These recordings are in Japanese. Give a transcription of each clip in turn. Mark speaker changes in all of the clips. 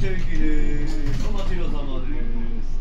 Speaker 1: お待ちどおさまです。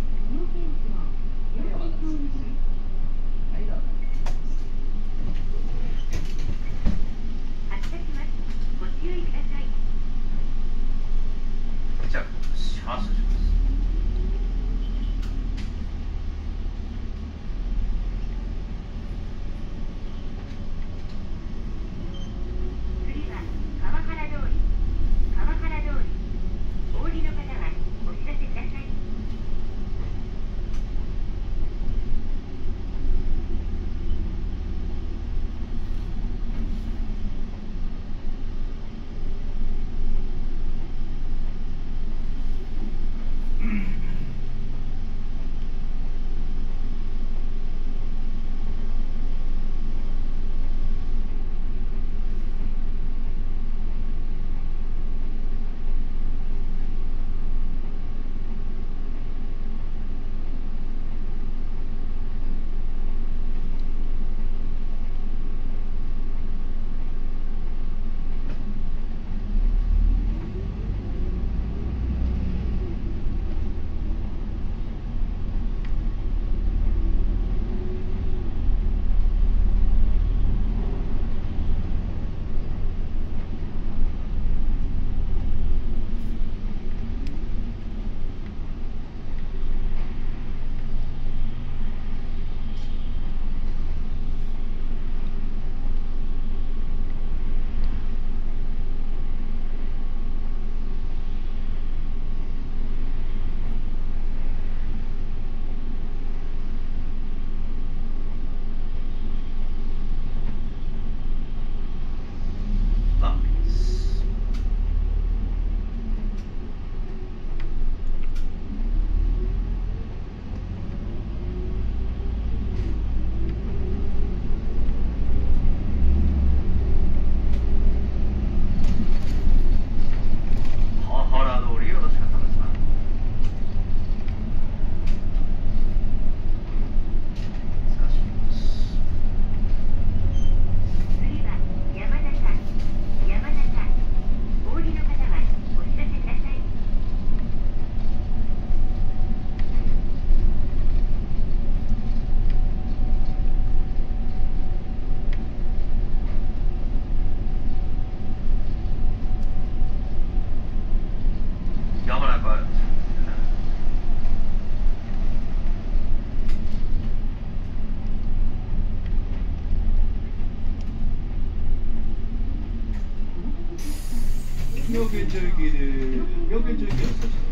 Speaker 1: 여기저기를 여기저기 없어졌